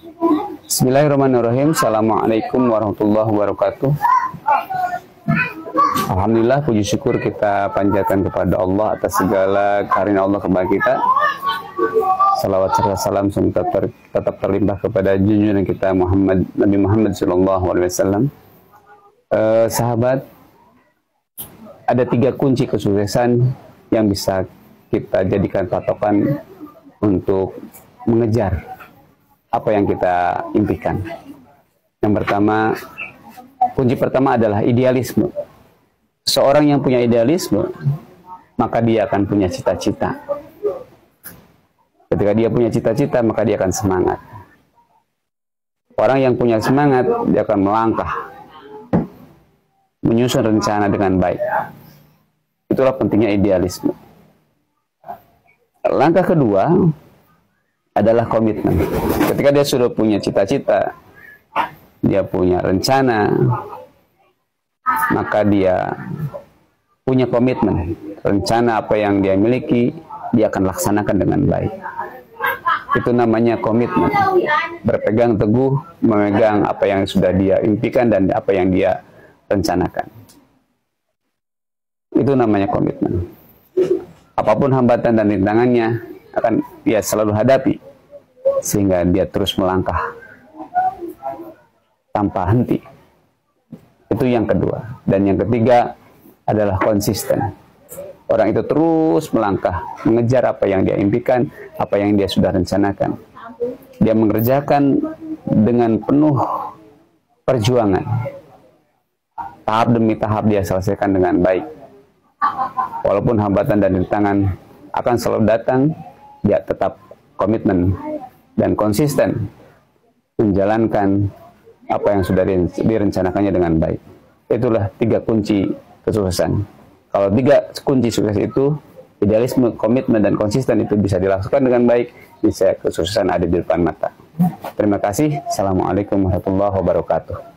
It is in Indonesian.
Bismillahirrahmanirrahim. Assalamualaikum warahmatullahi wabarakatuh. Alhamdulillah puji syukur kita panjatkan kepada Allah atas segala karunia Allah kepada kita. Salawat serta salam semoga ter, tetap terlimpah kepada junjungan kita Muhammad Nabi Muhammad Shallallahu Alaihi Wasallam. Eh, sahabat, ada tiga kunci kesuksesan yang bisa kita jadikan patokan untuk mengejar apa yang kita impikan. Yang pertama, kunci pertama adalah idealisme. Seorang yang punya idealisme, maka dia akan punya cita-cita. Ketika dia punya cita-cita, maka dia akan semangat. Orang yang punya semangat, dia akan melangkah, menyusun rencana dengan baik. Itulah pentingnya idealisme. Langkah kedua adalah komitmen. Ketika dia sudah punya cita-cita, dia punya rencana, maka dia punya komitmen. Rencana apa yang dia miliki, dia akan laksanakan dengan baik. Itu namanya komitmen. Berpegang teguh, memegang apa yang sudah dia impikan dan apa yang dia rencanakan. Itu namanya komitmen. Apa pun hambatan dan rintangannya akan dia selalu hadapi sehingga dia terus melangkah tanpa henti. Itu yang kedua. Dan yang ketiga adalah konsisten. Orang itu terus melangkah, mengejar apa yang dia impikan, apa yang dia sudah rencanakan. Dia mengerjakan dengan penuh perjuangan. Tahap demi tahap dia selesaikan dengan baik. Walaupun hambatan dan rintangan akan selalu datang, dia tetap komitmen dan konsisten menjalankan apa yang sudah direncanakannya dengan baik. Itulah tiga kunci kesuksesan. Kalau tiga kunci sukses itu, idealisme, komitmen, dan konsisten itu bisa dilakukan dengan baik, bisa kesuksesan ada di depan mata. Terima kasih. Assalamualaikum warahmatullahi wabarakatuh.